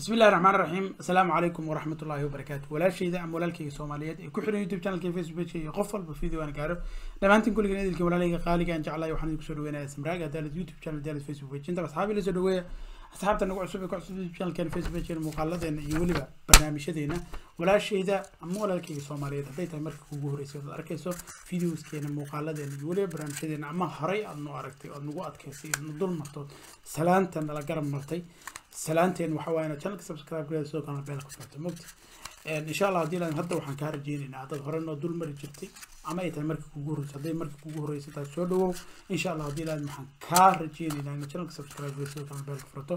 bismi illahi raxmaan raxiim assalaamu calaykum waraxmat ullahi wabarakaatu walaashayda ama walaalkayga soomaaliyeed ee ku xiran youtube channelka facebook iyo qof walba video aan gaaro. Dhammaantiin kulligan idilka walaalahayga qaaliga aan jeclahay waxaan idinku soo dhaweynaya samraaga daalad youtube channel daalad facebook page inta asxaabi la soo dhaweeya asxaabta nagu cusub ee ku cusub channelkeena facebook page muuqaaladeena iyo weliba barnaamijyadeena walaashayda ama walaalkayga soomaaliyeed hadday tahay marka kugu horeysay ood arkayso videoskeena muuqaaladeena iyo weliba barnaamijyadeena ama horay aad noo aragtay ood nagu adkaysay ood na dul martood salaanta nala garab martay salaanteen waxa waaye inaad channelka subscribe gareeda sidoo kalena beel ku farta mogta insha allah haddii laan hadda waxaan kaa rajeynaynaa haddaad hore noo dul mari jirtay. Ama ay tahay marka kugu horreysay hadday marka kugu horreysay tahay soo dhawow. Insha allah haddii laan waxaan kaa rajeynaynaa inaad channelka subscribe gareeda sidoo kalena beel ku farto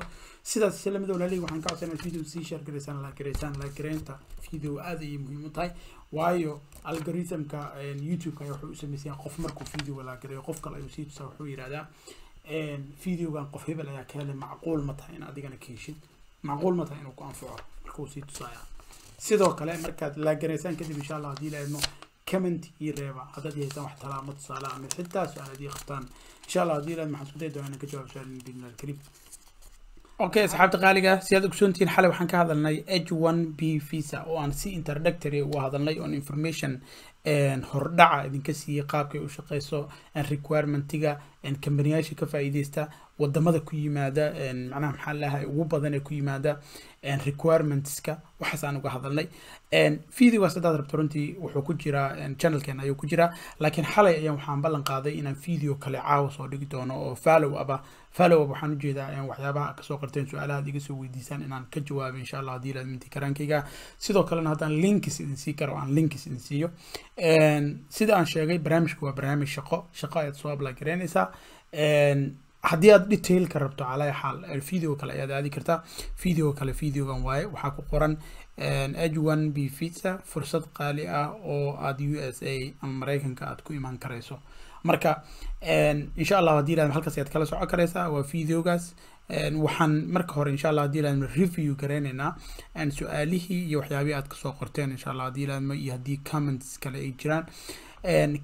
sidaas isla mid walaalihii waxaan ka codsanaa video sii share gareysaan la gareysaan la gareynta. Video aad ayay muhiim u tahay. Waayo algorithmka youtube-ka wuxuu u sameysaya qof markuu video la gareeyo qof kale ayuu sii tusaa wuxuu yidhahdaa videogan qof hebel ayaa ka helay macquul ma tahay in adigana ka macquul ma tahay inuu ku anfaco markuu sii tusaya sidoo kale markaad laagaraysaan kadib insha allah haddii la idmo comment ii reeba. Haddaad yehaysaan wax talaamo tusaale ama xitaa su'aalaad ii qabtaan. Insha allah haddii la idmo isku day doonaa inaan ka jawaab su'aal bidnillah alkariim okay asxaabta qaaliga si aad ogsoontihiin xalay waxaan ka hadalnay h one b visa oo aan si introductory uga hadalnay on information hordhaca idinka siiyey qaabkay u shaqeyso requirementiga kambaniyaasha ka faa'iideysta waddamada ku yimaada macnaha maxaa lahay ugu badan ee ku yimaada requirementska waxaas uga hadalnay. Videogaas haddaad rabto runtii wuxuu ku jiraa channelken ayuu ku jiraa laakiin xalay ayaan waxaan ballan qaaday inaan video kale caawa soo dhigi doono oo follow up ah follow up waxaan u jeedaa waxyaabaha ka soo qarteen su'aalaha iga soo weydiisaan inaan ka jawaabo insha allah haddii ilaad minti karaankayga. Sidoo kalena haddaan linkis idin sii karo aan linkis idin siiyo. Sida aan sheegay barnaamijku waa barnaamij shaqo. Shaqo ayaad soo apply garaynaysaa haddii aad detailka rabto calaa xaal video kale ayaad aadi kartaa. Video kale videogan waaye waxaa ku qoran h one b visa fursad qaali ah oo aad u s a ama mareykanka aad ku imaan karayso. Marka insha allah haddii ilaad halkaas ayaad kala socon karaysaa waa videogaas. Waxaan marka hore insha allah haddii ilaadmo review gareynaynaa su'aalihii iyo waxyaabihii aad ka soo qorteen insha allah haddii ilaadmo iyo haddii comments kale ay jiraan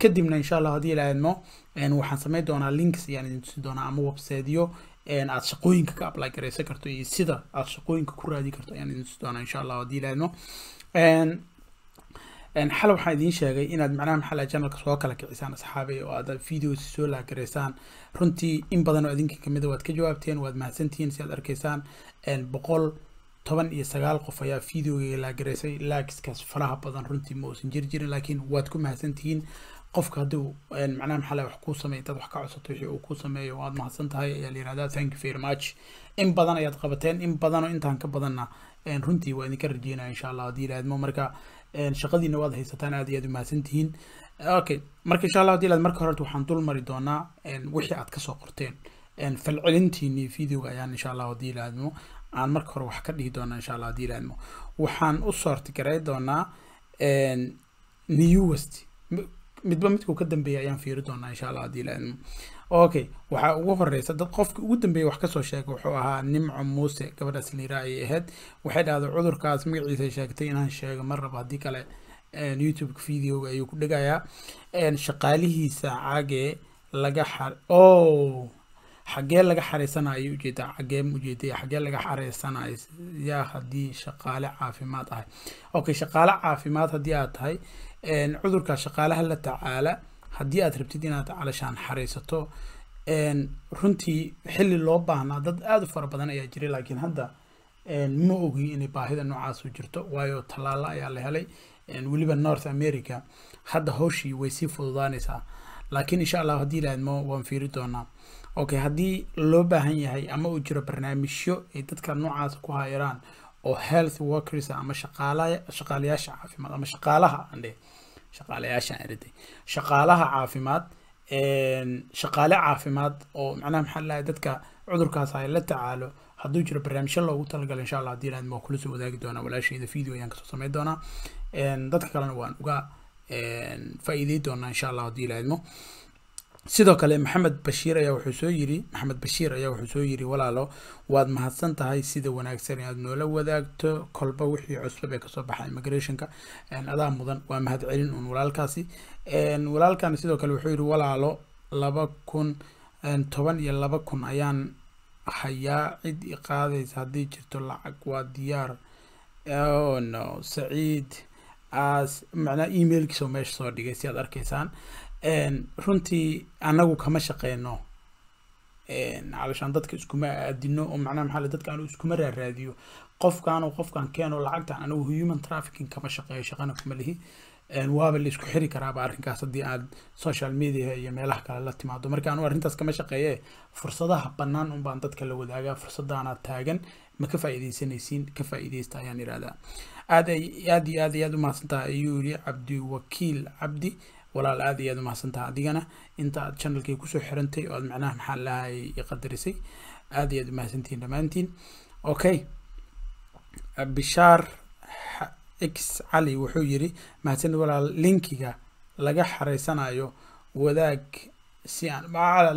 kadibna insha allah haddii ilaadmo waxaan sameyn doonaa links ayaan idin tusi doonaa ama websiteyo. Aad shaqooyinka ka apply gareysan karto iyo sida aad shaqooyinka ku raadi karto ayaan idin tusi doonaa insha allah haddii ilaadmo xal waxaan idiin sheegay inaad macnaha maxaa channelka soo kala kicisaan asxaabay oo aad videos soo laagaraysaan runtii in badan oo idinka ka mid a waad ka jawaabteen waad mahadsantihiin si aad arkaysaan. Boqol toban iyo sagaal qof ayaa videoga laagaraysay laagiskaas faraha badan runtii ma uusan jiri jirin laakiin waad ku mahadsantihiin qofka hadduu macnaha maxaa wax kuu sameey intaad wax ka codsato wixii uu kuu sameeyo waad mahadsan tahay ayaa la yihahdaa thank you very much. In badan ayaad qabateen in badan oo intaan ka badanna runtii waa idinka rajeynaya insha allah haddii ilaadmo marka shaqadiina waad haysataan aad iyo aad u mahadsantihiin. Okay marka insha allah haddii ilaad marka hore waxaan dul doonaa wixii aad ka soo qorteen. Falcelintiini videoga ayaan insha allah haddii ilaadmo aan marka hore wax ka dhihi doonaa insha allah haddii ilaadmo waxaan u soorti garay doonaa newest midba midkuu ka dambeeya ayaan fiiri doonaa insha allah haddii ilaadmo okay waxaa ugu horeysa dad qofki ugu dambeeya wax ka soo sheegay wuxuu ahaa nimco muuse gabadhaas liira ayay ahayd waxay dhahday cudurkaas magaciisa sheegtay inaan sheego mar raba haddii kale youtube videoga ayuu ku dhegayaa shaqaalihiisa caagee laga xar o xagee laga xareysanayo ayay u jeedaa xagee ujeeday xagee laga xareysanayo yaa haddii shaqaale caafimaad ahay. Okay shaqaale caafimaad haddii aad tahay cudurka shaqaalaha la tacaala haddii aad rabtid inaad calashaan xareysato runtii xilli loo baahnaa dad aada u fara badan ayaa jiray laakiin hadda ma ogi inay baahida noocaas u jirto waayo tallaalo ayaa la helay. Weliba north america hadda hawshii way sii fududaanaysaa. Laakiin insha allah haddii ilaadmo waan fiiri doonaa okay haddii loo baahan yahay ama uu jiro barnaamijyo ay dadka noocaas ku hayaraan oo health workers ama shaqaala shaqaalayaasha caafimaad ama shaqaalaha andhe shaqaalayaasha ariday shaqaalaha caafimaad shaqaale caafimaad oo macnaha maxaa lahay dadka cudurkaas ay la tacaalo hadduu jiro barnaamijyo loogu talagalo insha allah haddii ilaadmo waa kula soo wadaagi doonaa walaashayda video ayaan ka soo sameyn doonaa. Dadka kalena waan uga faa'iidey doonaa insha allah haddii ilaadmo sidoo kale maxamed bashiir ayaa wuxuu soo yiri maxamed bashiir ayaa wuxuu soo yiri walaalo waad mahadsan tahay sida wanaagsan inaad noola wadaagto kolba wixii cusub ee ka soo baxa immigrationka. Adaa mudan waa mahad celin un walaalkaasi. Walaalkan sidoo kale wuxuu yiri walaalo laba kun toban iyo laba kun ayaan hayaa cid i qaadaysa haddii jirto lacag waa diyaar. Oh no saciid as macnaa emailkiisa meesha soo dhigay si aad arkaysaan runtii anagu kama shaqeyno calashaan dadka iskuma aadino oo macnaha maxaa dadka anu iskuma raaraadiyo. Qofkan oo qofkan keeno lacagtan anigu human trafficking kama shaqeeyo shaqana kuma lihi. Waaba la xiri karaaba arrinkaas haddii aad social media iyo meelaha kale la timaado. Marka anu arrintaas kama shaqeeye fursadaha bannaan un baan dadka la wadaagaa fursadaana taagan ma ka faa'iidaysanaysiin ka faa'iidaysta ayaan idhahdaa aad aad iyo aad iyo aad umahadsantaha ayuu yiri cabdiwakiil cabdi walaal aad iyo aad umahadsantaha adigana inta aad channelkay ku soo xirantay oo aad macnaha maxaa lahay qadarisay aad iyo aad umahadsantihiin dhammaantiin okay bishaar x cali wuxuu yiri mahadsan walaal linkiga laga xareysanayo wadaag si aan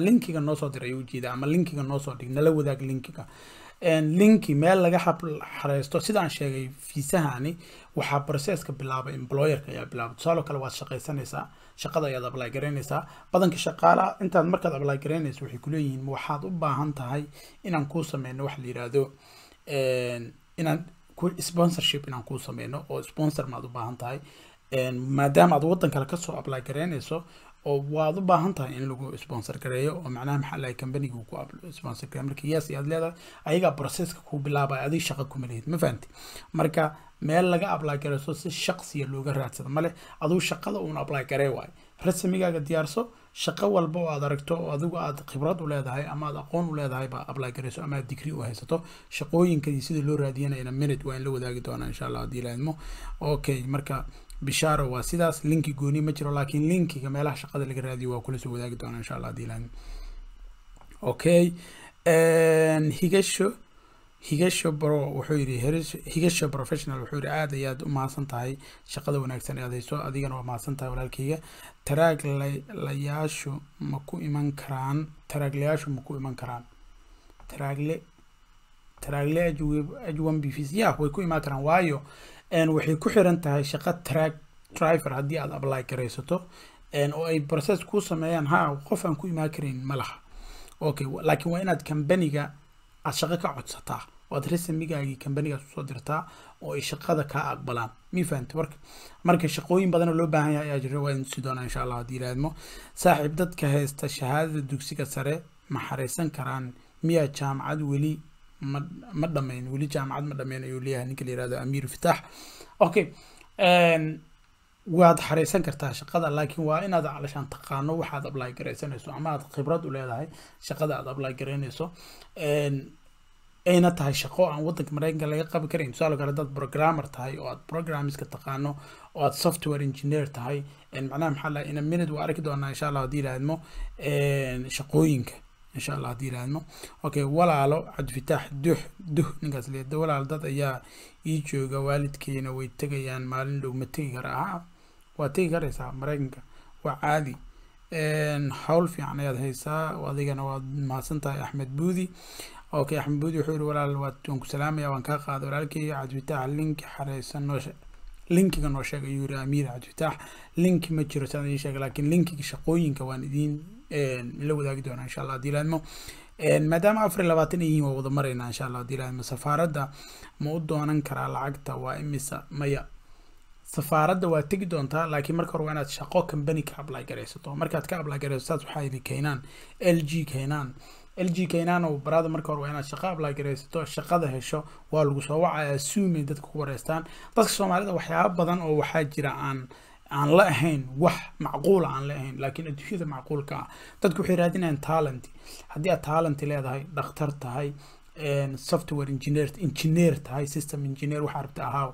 linkiga noo soo diray ayuu ama linkiga noo soo dhig nala wadaag linkiga. Linki meel laga xareysto sidaan sheegay fiisahani waxaa processka bilaabay employerka ayaa bilaabay. Tusaaloo kale waad shaqaysanaysaa shaqada ayaad apply garaynaysaa badanka shaqaalaha intaad markaad apply garaynayso waxay kuleeyihiin waxaad u baahan tahay inaan kuu sameyno waxa la yihahdo inaan sponsorship inaan kuu sameyno oo sponsor maad u baahan tahay. Maadaama aad waddan kale ka soo apply garaynayso oo waad u baahan tahay in lagu sponsor gareeyo oo macnaha maxaa lahay companiga ku sponsor gareeyo. Marka yes aad leedahay ayagaa processka kuu bilaabaya adig shaqa kuma lihid ma fahanti? Marka meel laga apply gareyso si shaqsiya looga raadsado. Male aduu shaqada uun apply garee waayo rasmigaaga diyaarso shaqo walba oo aad aragto oo adigu aad khibrad u leedahay ama aad aqoon u leedahay baa apply gareyso ama aad digri u haysato. Shaqooyinkadii sidii loo raadiyanayna minute waa in la wadaagi doonaa insha haddii laadmo okay marka bishaaro waa sidaas. Linki gooni ma jiro laakiin linkiga meelaha shaqada laga raadiyo waa kula soo wadaagi doonaa insha allah laadmo okay higasho higasho bro wuxuu yidhi higasho professional wuxuu yidhi aad ayaad u mahadsan tahay shaqada wanaagsan ee aad hayso adigana waa mahadsan tahay walaalkeyga taraaglayaashu ma ku iman karaan taraaglayaashu ma ku iman karaan. Taraagle taraagle h one b v ya way ku imaan karaan. Waayo waxay ku xiran tahay shaqo track driver haddii aad apply garaysato oo ay process ku sameeyaan ha qof aan ku imaan karayn ma laha. Okay laakiin waa inaad companiga aad shaqo ka codsataa oo aad resmigaagii companigaas u soo dirtaa oo ay shaqada kaa aqbalaan. Mi fahanta marka marka shaqooyin badan oo loo baahan yahay ayaa jira waa in si insha allah haddii yiraahdo. Saaxiib dadka haysta shahaadada dugsiga sare ma xareysan karaan miyaa jaamacad weli ma ma dhameyn weli jaamacad ma dhameyn ayuu leeyahay ninka la yiraahdo amiir fitaax okay waad xareysan kartaa shaqada laakiin waa inaad calashaan taqaano waxaad apply garaysanayso ama aad khibrad u leedahay shaqada aad apply garaynayso ayna tahay shaqo aan waddanka mareykanka laga qabi karayn tusaale kale hadaad programmer tahay oo aad programmiska taqaano oo aad software engineer tahay macnaha maxaa lahay ina minute waa arki doonaa insha allah haddii yirahdmo shaqooyinka insha allah haddii yirahdmo okay walaalo cabdifitaax duh duh ninkaas leeda walaal dad ayaa ii jooga waalidkeena way tegayaan maalin dhow ma tegi kara. Aha waa tegi karaysaa mareykanka waa caadi. Hawl fiican ayaad haysaa. Adigana waad mahadsan tahay axmed buudi. Okay axmed buudi wuxuu yihi walaal waan ku salaamaya waan kaa qaaday. Walaalkeyga cabdifitaax linki xareysan noo linkiga noo sheeg ayuu yihi amiir cabdifitaax linki ma jiro saan idiin sheega laakiin linkiga shaqooyinka waan idiin la wadaagi doonaa insha allah haddii laadmo maadaama afar iyo labaatan yihiin waa wada maraynaa insha allah haddii laadmo safaaradda ma u doonan karaa lacagta waa imisa maya safaaradda waa tegi doontaa laakiin marka hore waa inaad shaqo company ka apply garaysato markaad ka apply garaysato saas waxaa yidhi keenaan l g keenaan l g keenaan oo baraada marka hore waa inaad shaqo apply garaysato shaqada hesho waa lagu soo wacaya suumay dadka ku wareystaan dadka soomaalida waxyaaba badan oo waxaa jira aan aan la ahayn wax macquula aan la ahayn laakiin adduunyada macquulka ah. Dadku waxay raadinayaan talent. Haddii aad talent leedahay dhakhtar tahay software engineer engineer tahay system engineer waxaa rabta ahaaw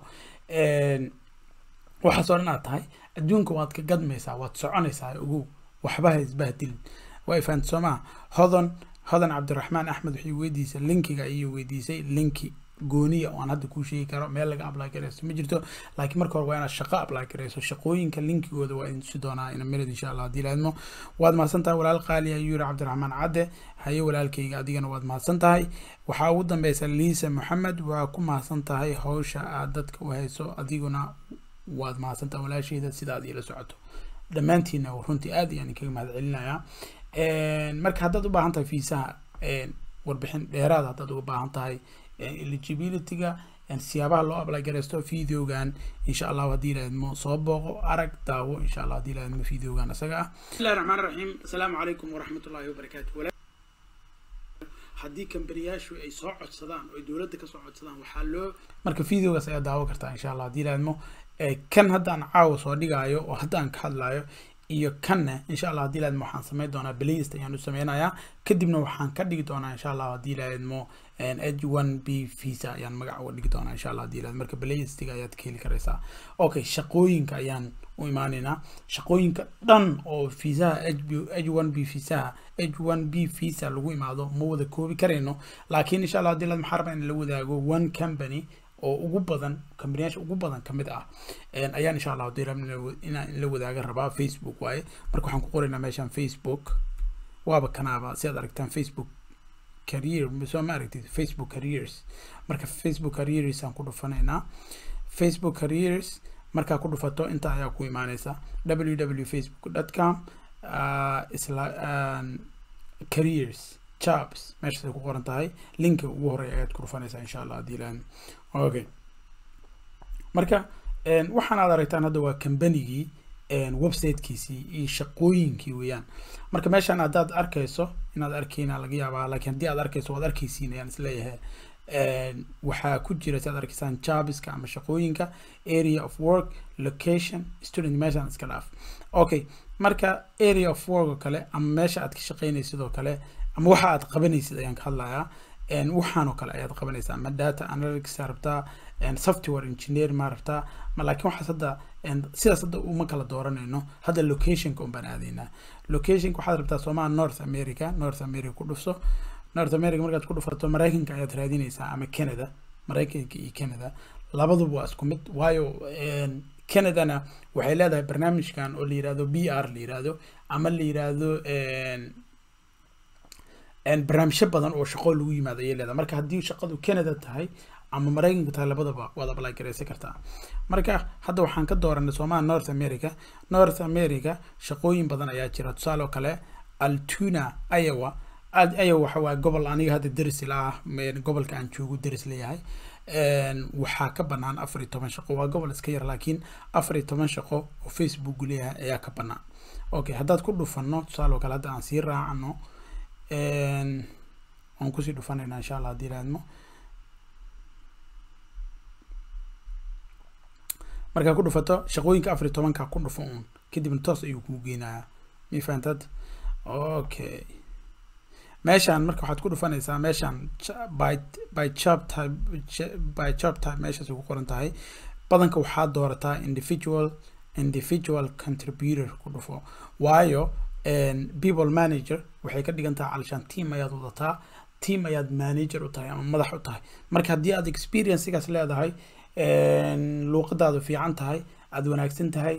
waxaas dhan aad tahay adduunka waad ka gadmaysaa waad soconaysaa ogow waxba ha isbahdilin waa ifahanta soo maha hodan hodan cabdiraxmaan axmed waxay weydiisay linkiga ayay weydiisay linki gooniya oo aan hadda kuu sheegi karo meel laga apply garaysto ma jirto. Laakiin marka hore waa inaad shaqo apply garayso shaqooyinka linkigooda waa in si doonaa ina minad insha allah haddii laadmo waad mahadsan tahay walaal qaali ayuu yiri cabdiraxmaan cadde haye walaalkayga adigana waad mahadsan tahay waxaa ugu dambeysa liisa moxamed waa ku mahadsan tahay hawsha aad dadka u hayso adiguna waad mahadsan tahay walaashayda sida aad ila socoto. Dhammaantiina runtii aad ayaan kaga mahad celinayaa marka haddaad u baahan tahay fiisaha warbixin dheeraad haddaad uga baahan tahay eligibilityga siyaabaha loo apply gareysto videogan insha allahu haddii ilaahidmo soo booqo arag daawo insha allah haddii ilaahidmo videogan isaga ah. Bismillahi raxmaan raxiim asalaamu calaykum waraxmatullahi wabarakaatu haddii kambaniyaashu ay soo codsadaan oo dowladda ka soo codsadaan waxaa loo marka videogaas ayaa daawo kartaa insha allah haddii ilaahidmo kan haddaan caawa soo dhigaayo oo haddaan ka hadlaayo iyo kanna insha allah haddii ilaahidmo waxaan sameyn doonaa playlist ayaan u sameynayaa kadibna waxaan ka dhigi doonaa insha allah haddii ilaahidmo h one b visa ayaan magac uga dhigi doonaa insha allah haddii ilaahid marka playlistiga ayaad ka heli karaysaa. Okay shaqooyinka ayaan u imaaneynaa shaqooyinka dhan oo viisaha h one b viisaha h one b visa lagu imaado ma wada koobi karayno. Laakiin insha allah haddii ilaahid maxaa rabaa in la wadaago one company oo ugu badan kambaniyaasha ugu badan ka mid ah ayaan insha allah haddii inaan la wadaaga rabaa facebook waaye. Marka waxaan ku qoraynaa meeshaan facebook waaba kanaaba si aad aragtaan facebook career soo ma aragtid? Facebook careers. Marka facebook careers aan ku dhufanaynaa. Facebook careers markaa ku dhufato inta ayaa ku imaaneysa. www facebook dot com isla careers jobs meeshaasay ku qoran tahay. Linka ugu horeya ayaad ku dhufanaysaa insha allah haddii okay marka waxaan aad aragtaan hadda waa combanigii websitekiisii iyo shaqooyinkii weeyaan. Marka meeshaan haddaad arkayso inaad arkeyna laga yaabaa laakiin haddii aad arkayso waad arkeysiin ayaan is leeyahay waxaa ku jira si aad arkaysaan jobska ama shaqooyinka area of work location student meeshaan iska dhaaf. Okay marka area of work oo kale ama meesha aad ka shaqeynaysid oo kale ama waxa aad qabanaysid ayaan ka hadlayaa waxaan oo kale ayaad qabanaysaa ama data analytics rabtaa software engineer ma rabtaa ma laakiin waxaas hadda sidaas hadda uma kala dooranayno hadda locationka un baan aadaynaa locationka waxaad rabtaa soomaa north america north america ku dhufso. North america markaad ku dhufato maraykanka ayaad raadinaysaa ama canada maraykanka iyo canada. Labaduba waa isku mid waayo canadana waxay leedahay barnaamijkan oo la yiraahdo b r la yiraahdo ama la yiraahdo barnaamijyo badan oo shaqo lagu yimaado ayay leedahay. Marka haddii shaqadu canada tahay ama maraykanka tahay labadaba waad apply gareysan kartaa. Marka hadda waxaan ka dooranay soomaa north america. North america shaqooyin badan ayaa jira. Tusaale oo kale altuna iowa. Iowa waxa waaye gobol. Aniga hadda deris ah gobolka aan joogo deris leeyahay waxaa ka banaan afar iyo toban shaqo. Waa gobol iska yar laakiin afar iyo toban shaqo oo facebook leeyahay ayaa ka banaan okay haddaad ku dhufano tusaale oo kale hadda aan sii raacano waan ku sii dhufanayna insha allah haddii ilaadmo markaa ku dhufato shaqooyinka afar iyo tobanka ku dhufo uun. Kadibna toos ayuu kuu geenayaa. Mi fahantad okay meeshaan marka waxaad ku dhufanaysaa meeshaan by by type by type meeshaas ku qoran tahay. Badanka waxaad doorataa individual individual contributor ku dhufo. Waayo people manager waxay ka dhigan tahay calishaan. Team ayaad wadataa team ayaad manager u tahay ama madax u tahay. Marka haddii aad experiencegaas leedahay luuqadaadu fiican tahay aada wanaagsan tahay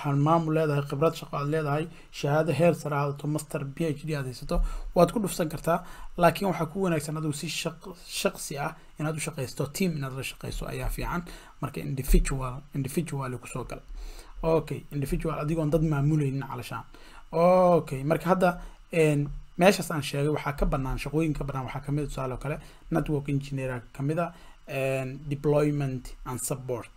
halmaamu leedahay khibrad shaqo aad leedahay shahaado heer sare aadato master b h d aad haysato waad ku dhufsan kartaa. Laakiin waxaa ku wanaagsan adigu si shaqsi ah inaad u shaqaysto. Team inaad la shaqayso ayaa fiican. Marka individual individual ku soo gal. Okay individual adigoon dad maamuleynin calashaan okay marka hadda meeshaas aan sheegay waxaa ka banaan shaqooyin ka banaan waxaa ka mid a tusaale kale network engineer ka mid a deployment and support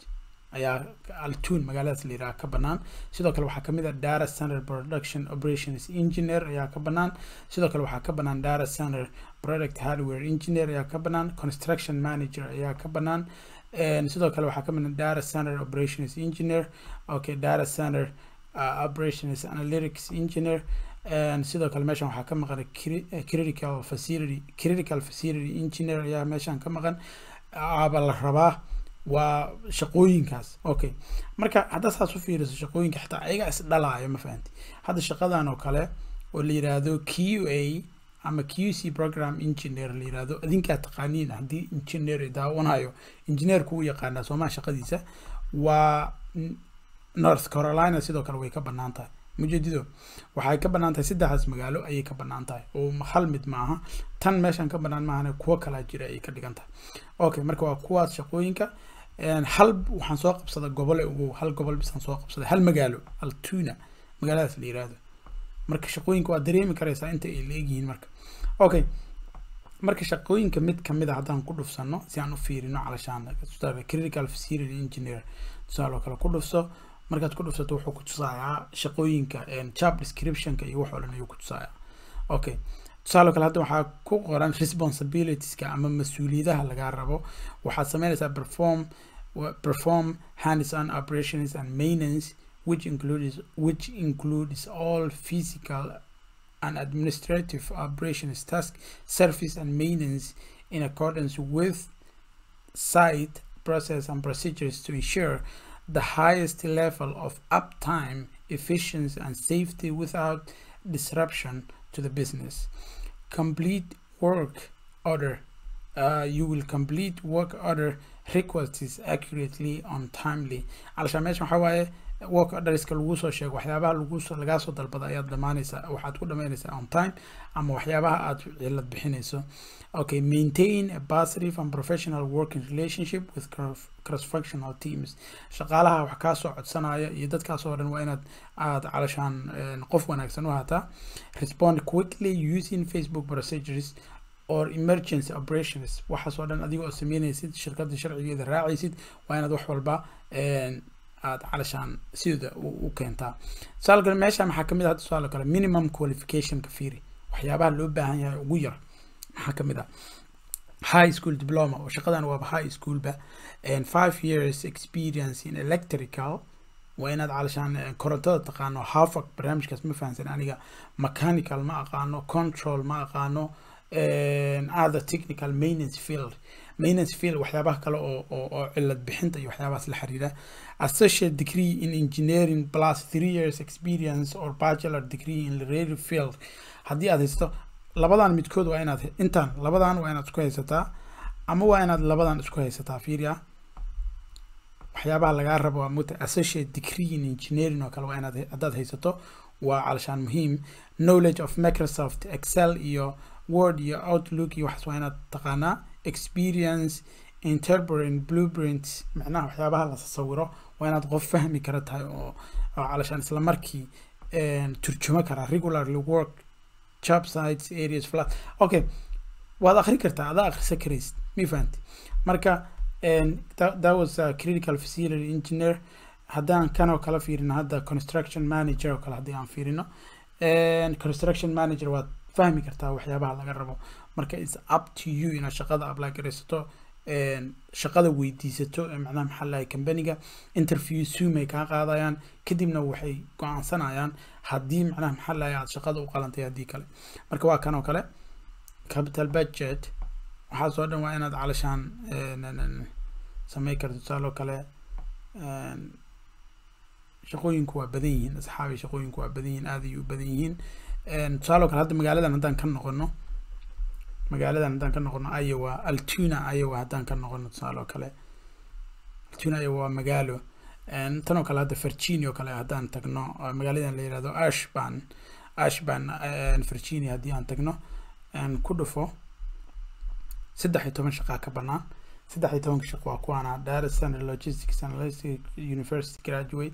ayaa altun magaaladaas la yiraha ka banaan sidoo kale waxaa ka mid a data center production operations engineer ayaa ka banaan sidoo kale waxaa ka banaan data center product hardware engineer ayaa ka banaan construction manager ayaa ka banaan sidoo kale waxaa ka banaan data center operations engineer. Okay data center operations analytics engineer sidoo kale meeshan waxaa ka maqan critical facility critical facility engineer. Ayaa meeshan ka maqan. Aba la rabaa. Waa shaqooyinkaas. Okay. Marka haddaad saas u fiiriso shaqooyinka xitaa ayaga is dhalaayo ma fahanti. Hadda shaqadan oo kale oo la yiraahdo q a ama q c program engineer la yiraahdo adinkaa taqaaniin haddii engineer daawanayo engineerku u yaqaanaa soomaa shaqadiisa. Waa north carolina sidoo kale way ka bannaan tahay mujadido waxay ka bannaan tahay saddexdaas magaalo ayay ka bannaan tahay oo hal mid maaha tan meeshan ka banaan maahane kuwo kalaa jira ayay ka dhigan tahay okay marka waa kuwaas shaqooyinka. Hal waxaan soo qabsaday gobole ugu hal gobol bisaan soo qabsaday. Hal magaalo altuna magaaladaas la yiraahdo. Marka shaqooyinka waa dareemi karaysaa inta ay leegyihiin marka. Okay marka shaqooyinka mid ka mid a haddaan ku dhufsano si aan u fiirino calashaan critical facility engineer tusaale kale ku dhufso markaad ku dhufsato wuxuu ku tusayaa shaqooyinka job descriptionka iyo wax dhan ayuu ku tusayaa. Okay tusaale kale hadda waxaa ku qoran responsibilitieska ama mas'uuliyadaha lagaa rabo waxaad sameynaysaa perform perform hands-on operations and maintenance which includes which includes all physical and administrative operations task service and maintenance in accordance with site process and procedures to ensure the highest level of uptime efficiency and safety without disruption to the business complete work order uh, you will complete work order requests accurately on timely علشان meesha waxaa waaye work orderska lagu soo sheego waxyaabaha lagaa soo dalbada ayaad dhamaanaysaa waxaad ku dhamaynaysaa on time ama waxyaabaha aad cilad bixinayso. Okay maintain a positive and professional working relationship with cross functional teams. Shaqaalaha wax kaa soo codsanaya iyo dadkaas oo dhan waa inaad aad calashaan qof wanaagsan u hataa respond quickly using facebook procedures or emergency operations. Waxaas oo dhan adiga oo sameynaysid shirkadda sharcigeeda raacaysid waa inaad wax walba aad calashaan sida u keentaa tusaale kale meesha maxaa ka mid ah tusaale kale? Minimum qualificationka fiiri. Waxyaabaha loo baahan yahay ugu yar maxaa ka mid ah? High school diploma. Oo shaqadan waaba high schoolba and five years experience in electrical. Waa inaad calashaan korontada taqaano harvard barnaamijkaas ma fahansan aniga mechanical ma aqaano control ma aqaano other technical maintenance field maintenance field waxyaabaha kale oo oo cilad bixinta iyo waxyaabahaas la xiriira associate degree in engineering plus three years experience or bachelor degree in related field. Haddii aad haysato labadan midkood waa inaad intaan labadan waa inaad isku haysataa ama waa inaad labadan isku haysataa fiiriya waxyaabaha lagaa rabo waa associate degree in engineering oo kale waa inaad haddaad haysato waa calashaan muhiim. Knowledge of microsoft excel iyo word iyo outlook iyo waxaas waa inaad taqaanaa experience interpreting blueprints macnaha waxyaabaha la sawiro waa inaad qof fahmi kara tahay oo oo calashaan isla markii turjumo kara regularly work job sites areas flat. Okay waad akhri kartaa adaa akhrisan karaysid mi fahanti? Marka that, was critical facility engineer. Haddaan kanoo kala fiirino hadda construction manager oo kale haddii aan fiirino. Construction manager waad fahmi kartaa waxyaabaha laga rabo. Marka is up to you inaad shaqada apply garaysato shaqada weydiisato macnaha maxaa lahay companiga interview zoom kaa qaadayaan kadibna waxay go'aansanayaan haddii macnaha maxaa lahay aad shaqada u qalantay haddii kale. Marka waa kan oo kale capital budget waxaas oo dhan waa inaad calashaan samey karto. Tusaale oo kale shaqooyinku waa badan yihiin asxaabi shaqooyinku waa badan yihiin aad ayay u badan yihiin tusaale oo kale hadda magaaladan haddaan ka noqono magaaladan haddaan ka noqono iowa. Altuna iowa haddaan ka noqono tusaale oo kale altuna iowa waa magaalo tan oo kale hadda virginia oo kale haddaan tagno magaaladan la yihahdo ashban ashban virginia haddii aan tagno ku dhufo saddex iyo toban shaqaa ka banaan saddex iyo tobanka shaqo waa kuwaana data center logistics analytic university graduate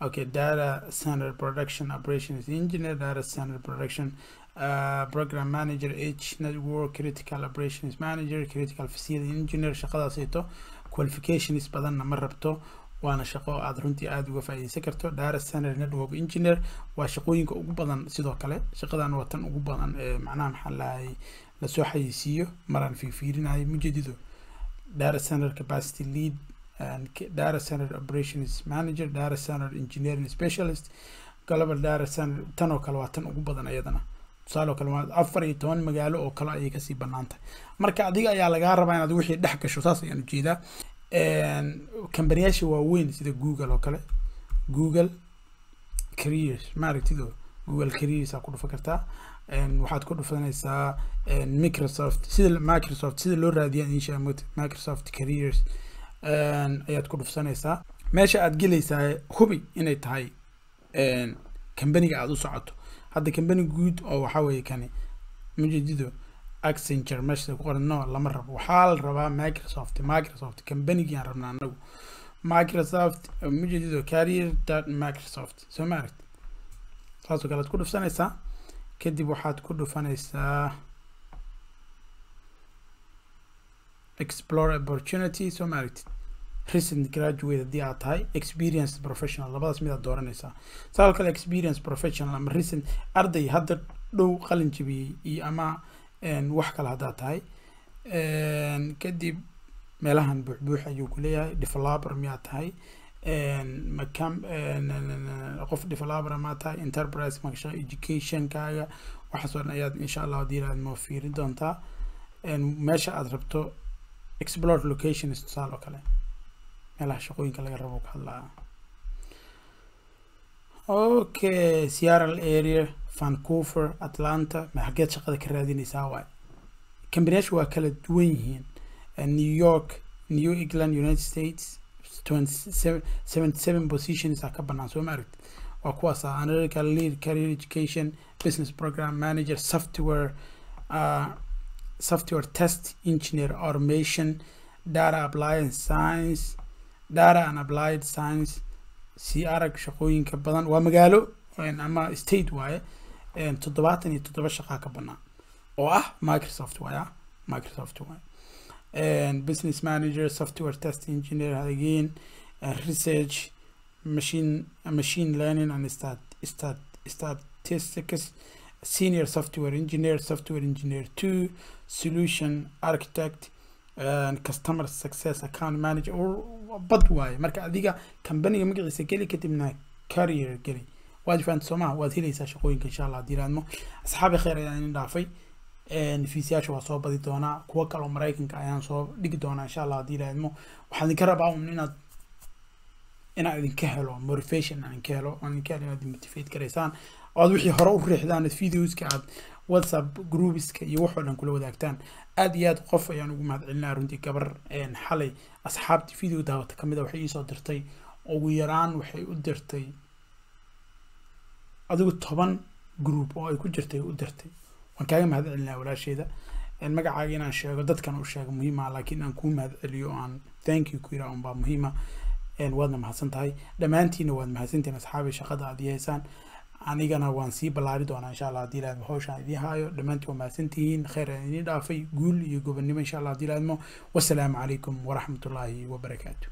okay data center production operations engineer data center production uh, program manager h network critical operations manager critical facility engineer. Shaqadaasayto qualifications badanna ma rabto waana shaqo aad runtii aada uga faa'iideysan karto. Data center network engineer waa shaqooyinka ugu badan sidoo kale shaqadan waa tan ugu badan ee macnaha maxaa lahay la soo xayeysiiyo maraan fiirfiirinayo mujadido data center capacity lead and data center operations manager data center engineering specialist. Global data center tan oo kale waa tan ugu badan iyadana tusaale oo kale waa afar iyo toban magaalo oo kale ayay ka sii bannaan tahay marka adiga ayaa lagaa rabaa inaad wixii dhex gasho saas ayaan u jeedaa kambaniyaasha waaweyn sida google oo kale google careers maaragtido google careers aa ku dhufa kartaa. Waxaad ku dhufanaysaa microsoft sida microsoft sida loo raadiya insha microsoft careers ayaad ku dhufsanaysaa? Meesha aad gelaysaa hubi inay tahay kambaniga aada u socoto. Hadda kambani guud oo waxaa weeye kani mujadido accenture meesha ku qoran no lama rabo. Waxaa la rabaa microsoft microsoft kambanigiaan rabnaa anagu. Microsoft mujadido career dot microsoft soo ma aragti saasoo kale aad ku dhufsanaysaa? Kadib waxaad ku dhufanaysaa explore ma aragtid recent graduate haddii aad tahay experience professional. Labadaas midaad dooranaysaa. Sidoo kale experience professional ama recent arday hadda dhow qalin jabiyey iyo ama wax kale haddaad tahay kadib meelahan buuxbuux ayuu ku leeyahay. Developer miyaad tahay. Macam qof developer ma tahay. Enterprise magasha educationkaaga waxaasoo dhan ayaad insha allah haddii aad moo fiirin doontaa. Meesha aad rabto explore locations tusaale oo kale. Meelaha shaqooyinka laga rabo ka hadlaa. Okay seattle area vancouver atlanta ma shaqada ka raadinaysaa waay kambaniyasha waa kala duwan yihiin. New york new england united states seventy seven positions a ka banaan soo ma aragti waa kuwaas analytical lead career education business program manager software uh, software test engineer automation data applied science data and applied science si arag shaqooyinka badan. Waa magaalo ama state waaye toddobaatan iyo toddoba shaqaa ka banaan oo ah microsoft waay ah. Microsoft waay business manager software test engineer again research machine machine learning and stat, stat, statistics senior software engineer software engineer two solution architect customer success account manager. Bad waaye marka adiga kambaniga magaciisa geli kadibna carrier geli. Waad fahamta soo maha waad helaysaa shaqooyinka insha allah haddii raadmo asxaabi khayr ayaan idin dhaafay. Fiisyaasha waa soo badi doonaa. Kuwo kaloo maraykanka ayaan soo dhigi doonaa insha allah haddii raadmo waxaan idinka rabaa un inaad inaan idinka helo motivation aan idinka helo aan idinka helo inaad motivate garaysaan oo aad wixii hore u riixdaan videoska aad whatsapp groupiska iyo waxoo dhan kula wadaagtaan. Aad iyo aad qof ayaan ugu mahad celinaa runtii gabar xalay. Asxaabtii video daawata ka mid a waxay iisoo dirtay. Ugu yaraan waxay u dirtay adigu toban group oo ay ku jirtay u dirtay. Waan kaaga mahad celinaa walaasheeda magacaaga inaan sheego dadkan u sheego muhiima laakiin aan kuu mahad celiyo oo aan thank you ku yidhaha unbaa muhiima waadna mahadsan tahay. Dhammaantiina waad mahadsantihin asxaabi shaqada aad yeesaan. Anigana waan sii ballaari doonaa insha allah haddii laadmo hawshaan idiin haayo. Dhammaantiin waa mahadsantihiin. Khayr aan idiin dhaafay. Guul iyo gobonnimo insha allah haddii laadmo wasalaamu calaykum waraxmatullaahi wabarakaatu